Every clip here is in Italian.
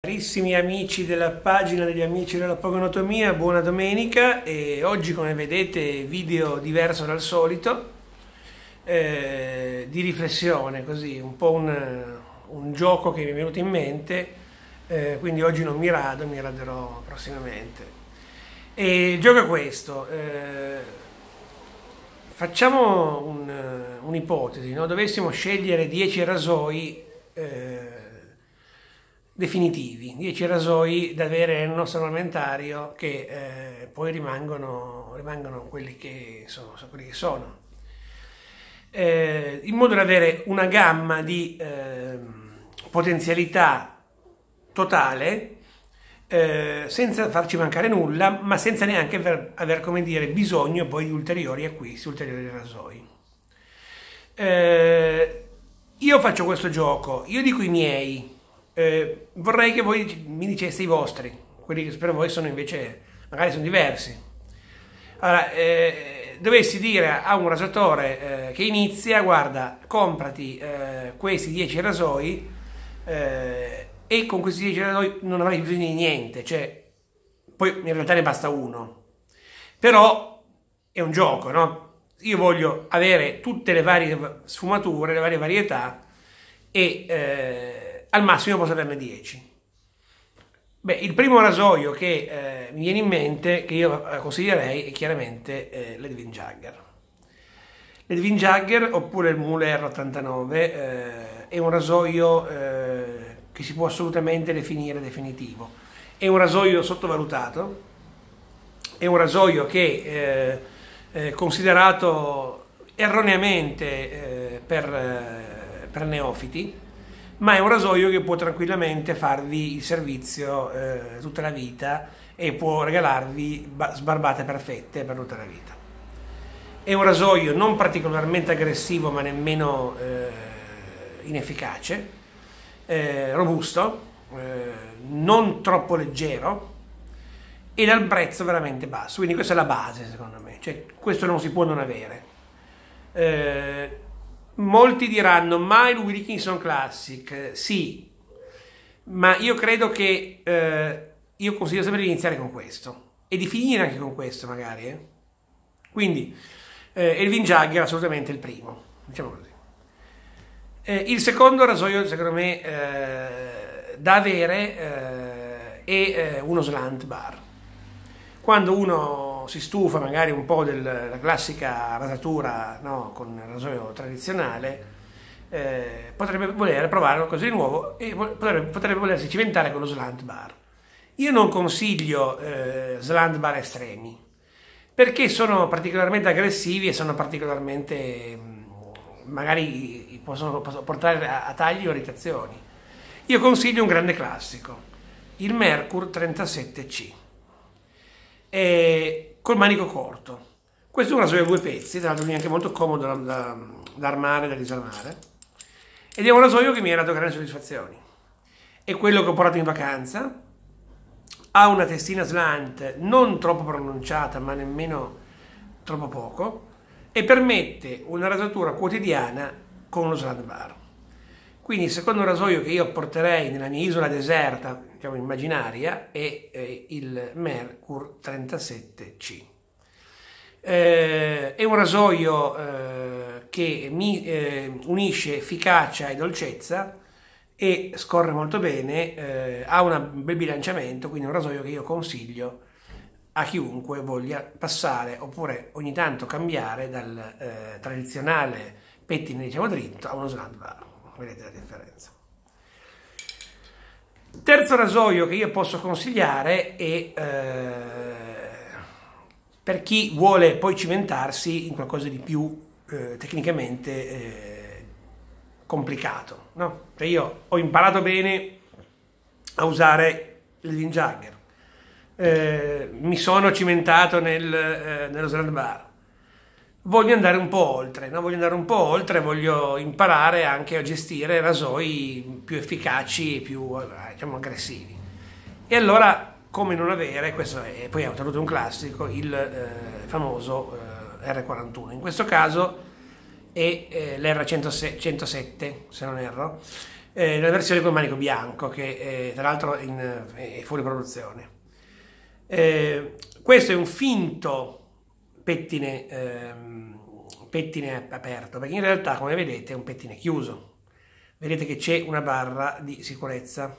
Carissimi amici della pagina degli amici della pogonotomia, buona domenica e oggi come vedete video diverso dal solito, eh, di riflessione così, un po' un, un, gioco che mi è venuto in mente, eh, quindi oggi non mi rado, mi raderò prossimamente. E il gioco è questo, eh, facciamo un, un'ipotesi, no? dovessimo scegliere 10 rasoi eh, definitivi, 10 rasoi da avere nel nostro armamentario che eh, poi rimangono, rimangono quelli, che sono, sono quelli che sono. Eh, in modo da avere una gamma di eh, potenzialità totale eh, senza farci mancare nulla, ma senza neanche aver, aver come dire, bisogno poi di ulteriori acquisti, ulteriori rasoi. Eh, io faccio questo gioco, io dico i miei, eh, vorrei che voi mi diceste i vostri, quelli che per voi sono invece, magari sono diversi. Allora, eh, dovessi dire a un rasatore eh, che inizia, guarda, comprati eh, questi 10 rasoi eh, e con questi 10 rasoi non avrai bisogno di niente, cioè, poi in realtà ne basta uno. Però è un gioco, no? Io voglio avere tutte le varie sfumature, le varie varietà e eh, al massimo posso averne 10. Beh, il primo rasoio che eh, mi viene in mente, che io eh, consiglierei, è chiaramente eh, l'Edwin Jagger. L'Edwin Jagger oppure il Muller 89 eh, è un rasoio eh, che si può assolutamente definire definitivo. È un rasoio sottovalutato, è un rasoio che è considerato erroneamente per, per neofiti, ma è un rasoio che può tranquillamente farvi il servizio eh, tutta la vita e può regalarvi sbarbate perfette per tutta la vita. È un rasoio non particolarmente aggressivo ma nemmeno eh, inefficace, eh, robusto, eh, non troppo leggero e dal prezzo veramente basso, quindi questa è la base secondo me, cioè, questo non si può non avere. Eh, Molti diranno, ma il Wilkinson Classic? Sì, ma io credo che eh, io consiglio sempre di iniziare con questo e di finire anche con questo magari. Eh? Quindi eh, Elvin Jagger assolutamente il primo, diciamo così. Eh, il secondo rasoio secondo me eh, da avere eh, è uno slant bar. Quando uno si stufa magari un po' della classica rasatura no, con il rasoio tradizionale, eh, potrebbe voler provare qualcosa di nuovo e potrebbe, potrebbe volersi cimentare con lo slant bar. Io non consiglio eh, slant bar estremi perché sono particolarmente aggressivi e sono particolarmente mm, magari possono, possono portare a, a tagli o irritazioni. Io consiglio un grande classico, il Mercur 37C. E col manico corto. Questo è un rasoio a due pezzi, tra l'altro anche molto comodo da, da, da armare da disarmare. Ed è un rasoio che mi ha dato grandi soddisfazioni. È quello che ho portato in vacanza, ha una testina slant non troppo pronunciata ma nemmeno troppo poco e permette una rasatura quotidiana con lo slant bar. Quindi il secondo rasoio che io porterei nella mia isola deserta, diciamo immaginaria, è eh, il Mercur 37C. Eh, è un rasoio eh, che mi eh, unisce efficacia e dolcezza e scorre molto bene, eh, ha un bel bilanciamento, quindi è un rasoio che io consiglio a chiunque voglia passare oppure ogni tanto cambiare dal eh, tradizionale pettine diciamo dritto a uno slant bar vedete la differenza. Terzo rasoio che io posso consigliare è eh, per chi vuole poi cimentarsi in qualcosa di più eh, tecnicamente eh, complicato. No? Cioè io ho imparato bene a usare il Jagger, eh, mi sono cimentato nel, eh, nello Sland Bar, voglio andare un po' oltre, no? voglio andare un po' oltre, voglio imparare anche a gestire rasoi più efficaci e più diciamo, aggressivi. E allora, come non avere, questo è poi è ottenuto un classico, il eh, famoso eh, R41. In questo caso è eh, l'R107, se non erro, eh, la versione con manico bianco che eh, tra l'altro in, è fuori produzione. Eh, questo è un finto pettine, ehm, pettine aperto, perché in realtà come vedete è un pettine chiuso. Vedete che c'è una barra di sicurezza.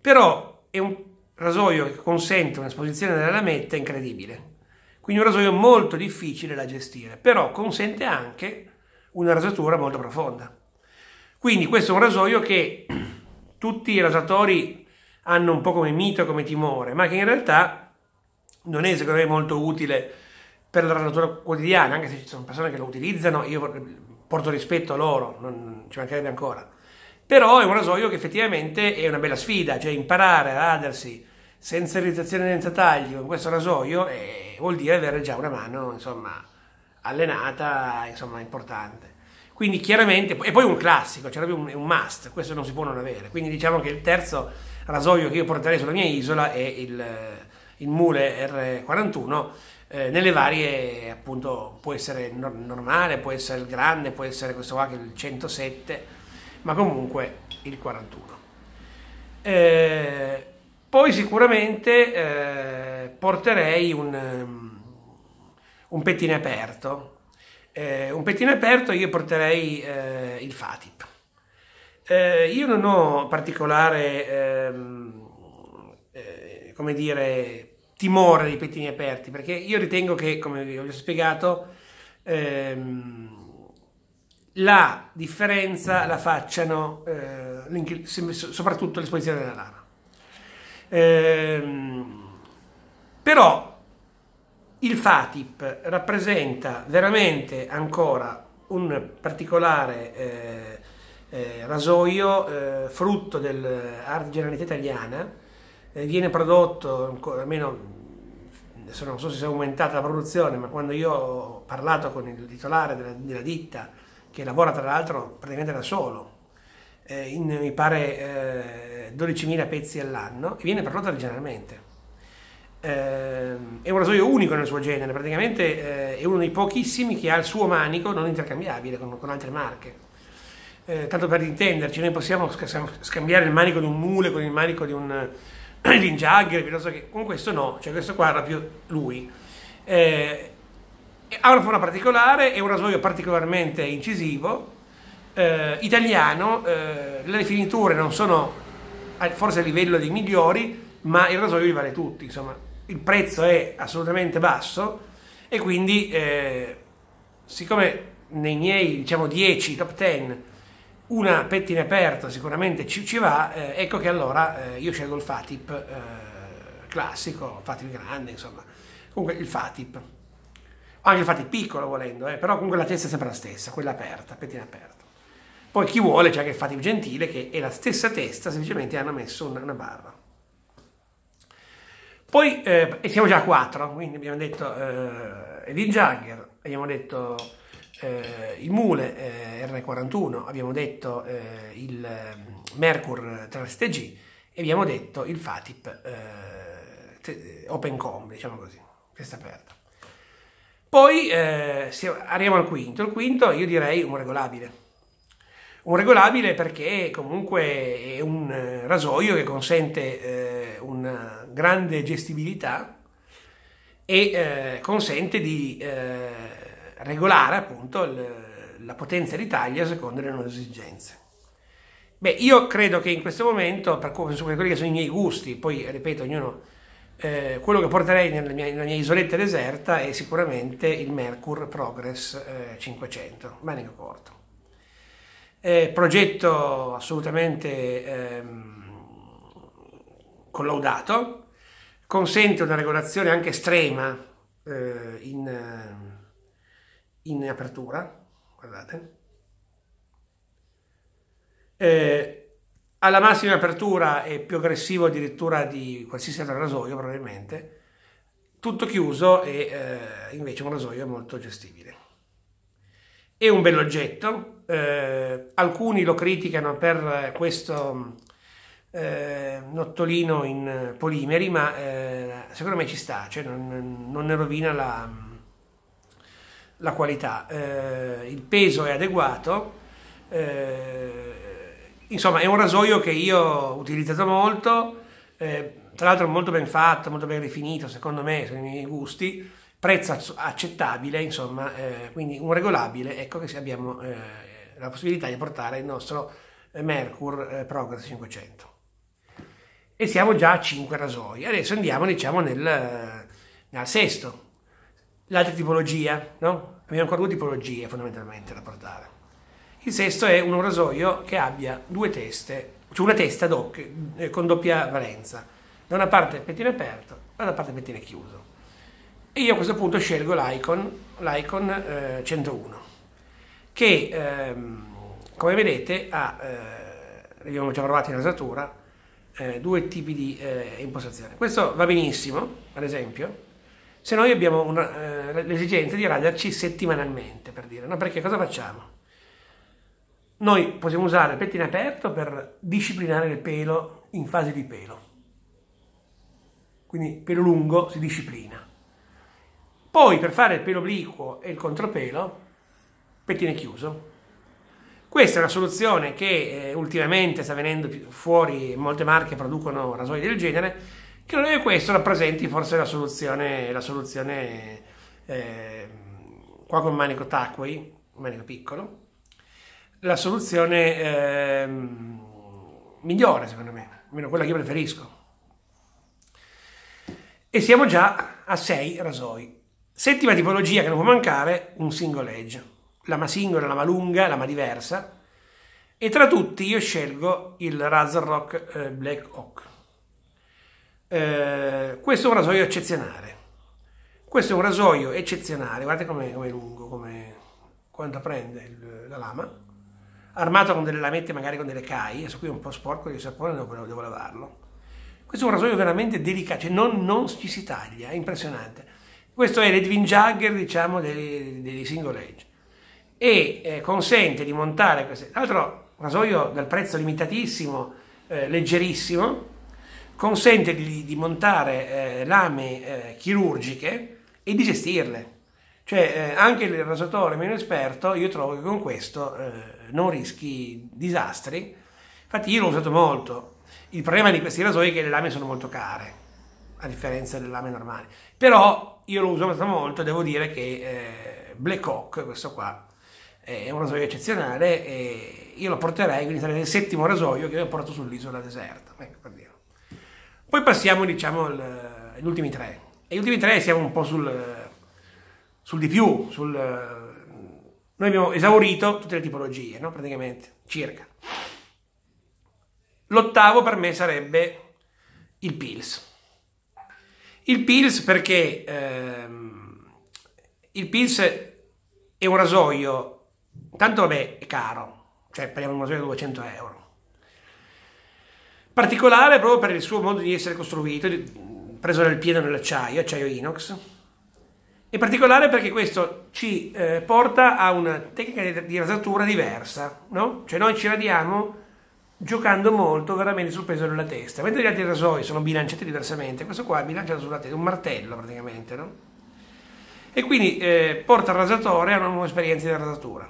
Però è un rasoio che consente un'esposizione della lametta incredibile. Quindi un rasoio molto difficile da gestire, però consente anche una rasatura molto profonda. Quindi questo è un rasoio che tutti i rasatori hanno un po' come mito, come timore, ma che in realtà non è secondo me molto utile per la rasatura quotidiana, anche se ci sono persone che lo utilizzano, io porto rispetto a loro, non ci mancherebbe ancora. Però è un rasoio che effettivamente è una bella sfida, cioè imparare a radersi senza irritazione senza taglio con questo rasoio eh, vuol dire avere già una mano, insomma, allenata, insomma, importante. Quindi chiaramente, e poi un classico, cioè un, un must, questo non si può non avere. Quindi diciamo che il terzo rasoio che io porterei sulla mia isola è il, il Mule R41, eh, nelle varie, appunto, può essere normale, può essere il grande, può essere questo qua che è il 107, ma comunque il 41. Eh, poi sicuramente eh, porterei un, un pettine aperto, eh, un pettine aperto io porterei eh, il Fatip. Eh, io non ho particolare, ehm, eh, come dire, timore dei pettini aperti, perché io ritengo che, come vi ho spiegato, ehm, la differenza la facciano eh, soprattutto l'esposizione della lama. Ehm, però il FATIP rappresenta veramente ancora un particolare eh, eh, rasoio eh, frutto italiana, eh, viene prodotto, almeno adesso non so se è aumentata la produzione, ma quando io ho parlato con il titolare della, della ditta, che lavora tra l'altro praticamente da solo, eh, in mi pare 12.000 eh, pezzi all'anno, e viene prodotto originalmente eh, è un rasoio unico nel suo genere, praticamente eh, è uno dei pochissimi che ha il suo manico non intercambiabile con, con altre marche. Eh, tanto per intenderci, noi possiamo scambiare il manico di un mule con il manico di un Jagger, piuttosto che con questo no, cioè questo qua era più lui. Eh, ha una forma particolare, è un rasoio particolarmente incisivo, eh, italiano, eh, le rifiniture non sono forse a livello dei migliori, ma il rasoio li vale tutti, insomma, il prezzo è assolutamente basso e quindi eh, siccome nei miei diciamo 10 top 10 una pettina aperta sicuramente ci, ci va, eh, ecco che allora eh, io scelgo il Fatip eh, classico, Fatip grande, insomma, comunque il Fatip, anche il Fatip piccolo volendo, eh, però comunque la testa è sempre la stessa, quella aperta, pettina aperta. Poi chi vuole c'è anche il Fatip gentile che è la stessa testa, semplicemente hanno messo una, una barra. Poi, eh, e siamo già a 4, quindi abbiamo detto eh, Edin Jagger, abbiamo detto eh, il Mule eh, R41, abbiamo detto eh, il eh, Mercur 3STG e abbiamo detto il Fatip eh, Open Com, diciamo così, questa aperta. Poi eh, arriviamo al quinto, il quinto io direi un regolabile un regolabile perché comunque è un eh, rasoio che consente eh, una grande gestibilità e eh, consente di eh, regolare appunto il, la potenza di taglia secondo le nostre esigenze. Beh, io credo che in questo momento, per quelli che sono i miei gusti, poi ripeto, ognuno, eh, quello che porterei nella mia, nella mia, isoletta deserta è sicuramente il Mercur Progress 500, manico corto. Eh, progetto assolutamente ehm, collaudato, consente una regolazione anche estrema eh, in, in, apertura, guardate. Eh, alla massima apertura è più aggressivo addirittura di qualsiasi altro rasoio probabilmente, tutto chiuso e eh, invece un rasoio molto gestibile. È un bell'oggetto, eh, alcuni lo criticano per questo eh, nottolino in polimeri, ma eh, secondo me ci sta, cioè non, non ne rovina la, la qualità. Eh, il peso è adeguato, eh, insomma è un rasoio che io ho utilizzato molto, eh, tra l'altro molto ben fatto, molto ben rifinito secondo me, sono i miei gusti, prezzo accettabile, insomma, eh, quindi un regolabile, ecco che abbiamo eh, la possibilità di portare il nostro eh, Mercur Progress 500. E siamo già a 5 rasoi. Adesso andiamo, diciamo, nel, nel sesto. L'altra tipologia, no? Abbiamo ancora due tipologie fondamentalmente da portare. Il sesto è un rasoio che abbia due teste, cioè una testa doc, eh, con doppia valenza. Da una parte pettine aperto, dall'altra parte pettine chiuso. E io a questo punto scelgo l'Icon, l'Icon eh, 101, che ehm, come vedete ha, eh, abbiamo già provato in rasatura, eh, due tipi di eh, impostazione. Questo va benissimo, ad esempio, se noi abbiamo una, eh, l'esigenza di raderci settimanalmente, per dire, no? Perché cosa facciamo? Noi possiamo usare il pettine aperto per disciplinare il pelo in fase di pelo. Quindi pelo lungo si disciplina. Poi per fare il pelo obliquo e il contropelo, pettine chiuso. Questa è una soluzione che eh, ultimamente sta venendo fuori, molte marche producono rasoi del genere, credo che questo rappresenti forse la soluzione, la soluzione eh, qua con manico tackway, manico piccolo, la soluzione eh, migliore secondo me, almeno quella che io preferisco. E siamo già a 6 rasoi. Settima tipologia che non può mancare, un single edge. Lama singola, lama lunga, lama diversa. E tra tutti io scelgo il Razor Rock eh, Black Oak. Eh, questo è un rasoio eccezionale. Questo è un rasoio eccezionale, guardate com'è, com'è lungo, come quanto prende il, la lama. Armato con delle lamette, magari con delle caie, adesso qui è un po' sporco di sapone, devo, devo lavarlo. Questo è un rasoio veramente delicato, cioè non, non ci si taglia, è impressionante. Questo è l'Edwin Jagger, diciamo, dei, dei single edge e eh, consente di montare queste. Tra l'altro, rasoio dal prezzo limitatissimo, eh, leggerissimo, consente di, di montare eh, lame eh, chirurgiche e di gestirle. Cioè, eh, anche il rasatore meno esperto, io trovo che con questo eh, non rischi disastri. Infatti, io l'ho usato molto. Il problema di questi rasoi è che le lame sono molto care a differenza delle lame normali. Però io lo uso molto, devo dire che eh, Black Hawk, questo qua, è un rasoio eccezionale e io lo porterei, quindi sarebbe il settimo rasoio che io porto sull'isola deserta. Ecco, per dire. Poi passiamo, diciamo, agli ultimi tre. E gli ultimi tre siamo un po' sul, sul di più, sul... Noi abbiamo esaurito tutte le tipologie, no? Praticamente, circa. L'ottavo per me sarebbe il Pils. Il Pils perché ehm, il Pils è un rasoio, tanto vabbè è caro, cioè di un rasoio di 200 euro. Particolare proprio per il suo modo di essere costruito, preso dal piede nell'acciaio, acciaio inox. E particolare perché questo ci eh, porta a una tecnica di rasatura diversa, no? Cioè noi ci radiamo giocando molto veramente sul peso della testa. Mentre gli altri rasoi sono bilanciati diversamente, questo qua è bilanciato sulla testa, un martello praticamente, no? E quindi eh, porta il rasatore a una nuova esperienza di rasatura.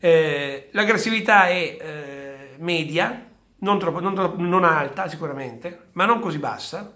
Eh, l'aggressività è eh, media, non, troppo, non, troppo, non, alta sicuramente, ma non così bassa,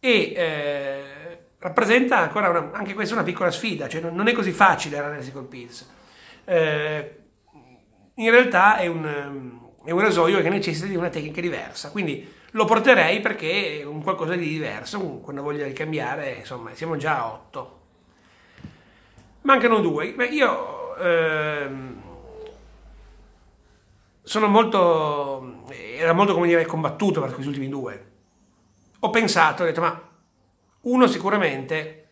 e eh, rappresenta ancora una, anche questa una piccola sfida, cioè non, non è così facile radersi col Pills. Eh, in realtà è un è un rasoio che necessita di una tecnica diversa, quindi lo porterei perché è un qualcosa di diverso, quando voglio ricambiare, insomma, siamo già a 8. Mancano due. Beh, io ehm, sono molto, era molto, come dire, combattuto per questi ultimi due. Ho pensato, ho detto, ma uno sicuramente,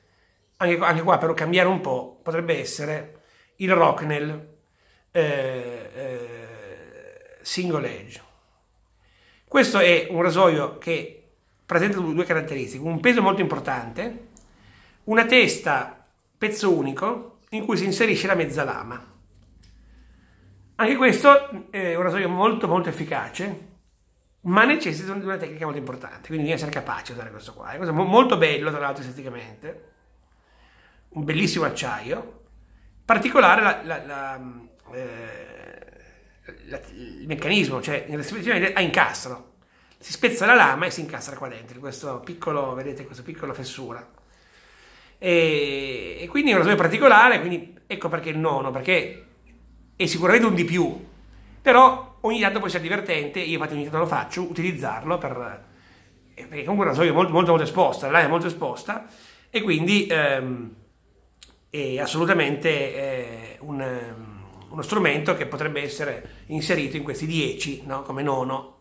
anche, anche qua per cambiare un po', potrebbe essere il Rocknell. Eh, eh, single edge. Questo è un rasoio che presenta due caratteristiche, un peso molto importante, una testa pezzo unico in cui si inserisce la mezza lama. Anche questo è un rasoio molto molto efficace, ma necessita di una tecnica molto importante, quindi bisogna essere capaci di usare questo qua. È molto bello tra l'altro esteticamente, un bellissimo acciaio, particolare la, la, la, eh, il meccanismo, cioè il a incastro. Si spezza la lama e si incastra qua dentro, questo piccolo, vedete, questa piccola fessura. E, e quindi è un rasoio particolare, quindi ecco perché il nono, perché è sicuramente un di più, però ogni tanto può essere divertente, io infatti ogni tanto lo faccio, utilizzarlo per, eh, perché comunque è una rasoio molto, molto, molto esposta, la lama è molto esposta, e quindi ehm, è assolutamente eh, un, ehm, uno strumento che potrebbe essere inserito in questi dieci, no? come nono.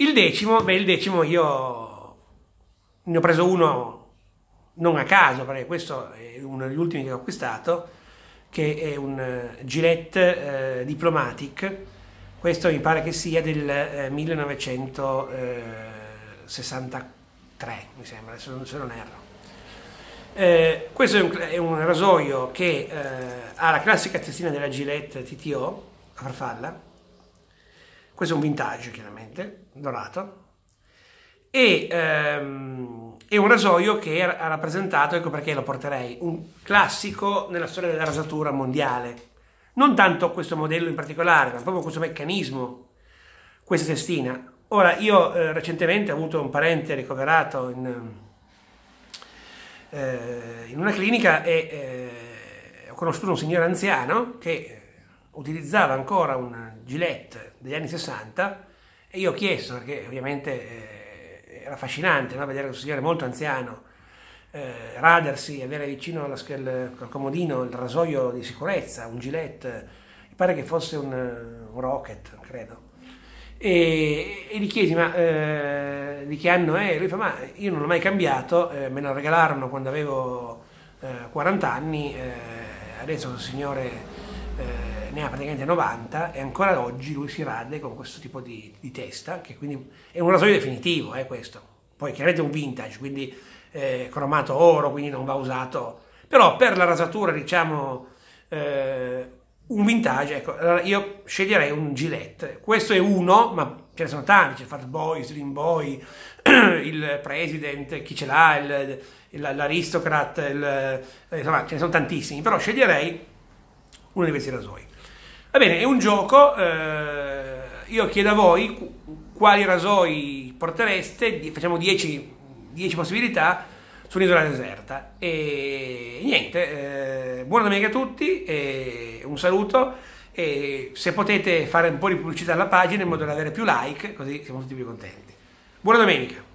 Il decimo, beh il decimo io ne ho preso uno non a caso, perché questo è uno degli ultimi che ho acquistato, che è un eh, Gillette eh, Diplomatic, questo mi pare che sia del eh, 1963, mi sembra, se non, se non erro. Eh, questo è un, è un, rasoio che eh, ha la classica testina della Gillette TTO a farfalla, questo è un vintage chiaramente, dorato, e ehm, è un rasoio che ha rappresentato, ecco perché lo porterei, un classico nella storia della rasatura mondiale. Non tanto questo modello in particolare, ma proprio questo meccanismo, questa testina. Ora, io eh, recentemente ho avuto un parente ricoverato in, eh, in una clinica e eh, ho conosciuto un signore anziano che utilizzava ancora un Gillette degli anni 60 e io ho chiesto, perché ovviamente eh, era affascinante no? vedere questo signore molto anziano eh, radersi, avere vicino al, al comodino il rasoio di sicurezza, un Gillette, mi pare che fosse un, un Rocket, credo. E, e, gli chiesi ma eh, di che anno è? Lui fa ma io non l'ho mai cambiato, eh, me lo regalarono quando avevo 40 eh, anni, eh, adesso il signore eh, ne ha praticamente 90 e ancora oggi lui si rade con questo tipo di, di testa, che quindi è un rasoio definitivo, eh, questo. Poi chiaramente è un vintage, quindi eh, cromato oro, quindi non va usato. Però per la rasatura, diciamo, eh, un vintage, ecco, allora io sceglierei un Gillette. Questo è uno, ma ce ne sono tanti, c'è Fat Boy, Slim Boy, il President, chi ce l'ha, il, il, l'aristocrat, il, insomma ce ne sono tantissimi, però sceglierei uno di questi rasoi. Va bene, è un gioco, eh, io chiedo a voi quali rasoi portereste, facciamo 10, 10 possibilità su un'isola deserta. E niente, eh, buona domenica a tutti, e un saluto e se potete fare un po' di pubblicità alla pagina in modo da avere più like, così siamo tutti più contenti. Buona domenica!